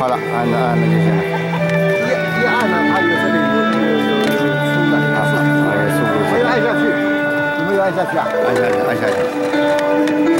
好了按着按着就行了一一按呢它有这里有有有有松的它是没有按下去你没有按下去啊按下去按下去